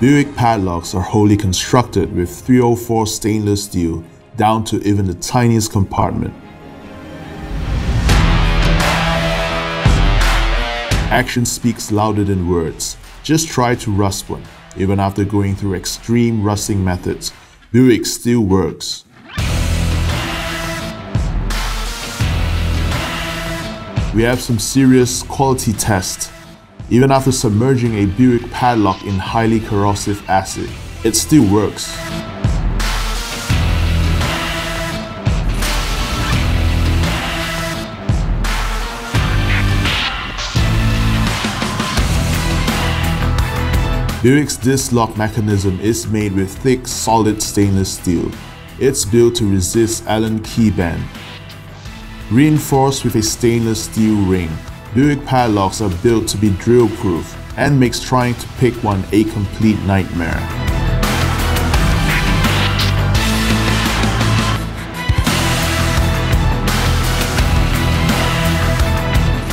Buick padlocks are wholly constructed with 304 stainless steel down to even the tiniest compartment. Action speaks louder than words. Just try to rust one. Even after going through extreme rusting methods, Buick still works. We have some serious quality tests. Even after submerging a Buick padlock in highly corrosive acid, it still works. Buick's disc lock mechanism is made with thick, solid stainless steel. It's built to resist Allen key bend. Reinforced with a stainless steel ring, Buick padlocks are built to be drill-proof and makes trying to pick one a complete nightmare.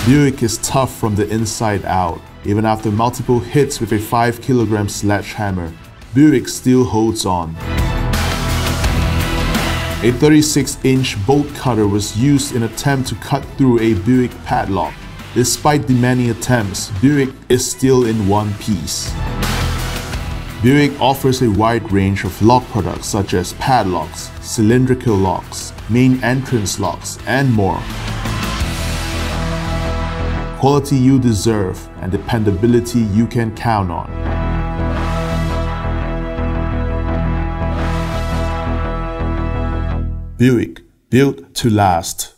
Buick is tough from the inside out. Even after multiple hits with a 5 kg sledgehammer, Buick still holds on. A 36-inch bolt cutter was used in attempt to cut through a Buick padlock. Despite the many attempts, Buick is still in one piece. Buick offers a wide range of lock products such as padlocks, cylindrical locks, main entrance locks, and more quality you deserve, and dependability you can count on. Buick, built to last.